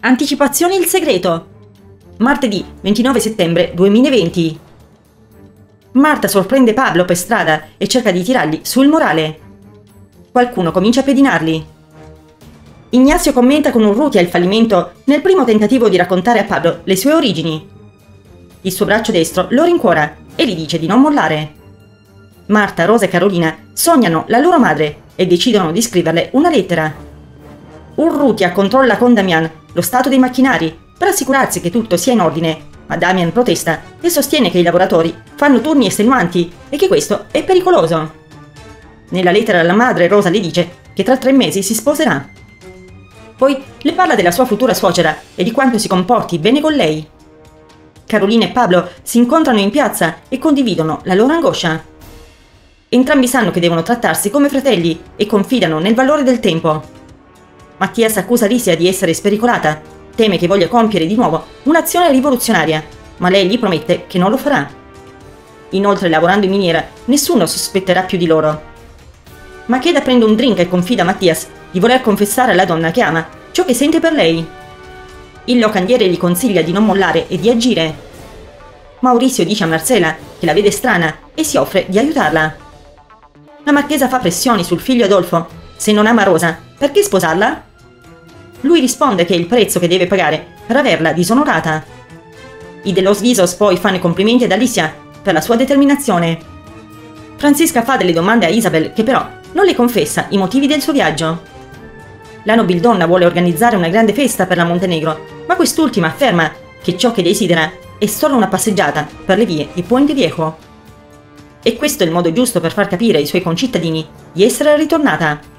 Anticipazioni il segreto. Martedì 29 settembre 2020. Marta sorprende Pablo per strada e cerca di tirargli sul morale. Qualcuno comincia a pedinarli. Ignazio commenta con Urrutia il fallimento nel primo tentativo di raccontare a Pablo le sue origini. Il suo braccio destro lo rincuora e gli dice di non mollare. Marta, Rosa e Carolina sognano la loro madre e decidono di scriverle una lettera. Urrutia controlla con Damian lo stato dei macchinari per assicurarsi che tutto sia in ordine, ma Damian protesta e sostiene che i lavoratori fanno turni estenuanti e che questo è pericoloso. Nella lettera alla madre Rosa le dice che tra tre mesi si sposerà. Poi le parla della sua futura suocera e di quanto si comporti bene con lei. Carolina e Pablo si incontrano in piazza e condividono la loro angoscia. Entrambi sanno che devono trattarsi come fratelli e confidano nel valore del tempo. Mattias accusa Alicia di essere spericolata, teme che voglia compiere di nuovo un'azione rivoluzionaria, ma lei gli promette che non lo farà. Inoltre, lavorando in miniera, nessuno sospetterà più di loro. Macheda prende un drink e confida a Mattias di voler confessare alla donna che ama ciò che sente per lei. Il locandiere gli consiglia di non mollare e di agire. Maurizio dice a Marcela che la vede strana e si offre di aiutarla. La marchesa fa pressioni sul figlio Adolfo. Se non ama Rosa, perché sposarla? Lui risponde che è il prezzo che deve pagare per averla disonorata. I De Los Visos poi fanno i complimenti ad Alicia per la sua determinazione. Francisca fa delle domande a Isabel che però non le confessa i motivi del suo viaggio. La nobildonna vuole organizzare una grande festa per la Montenegro, ma quest'ultima afferma che ciò che desidera è solo una passeggiata per le vie di Puente Viejo. E questo è il modo giusto per far capire ai suoi concittadini di essere ritornata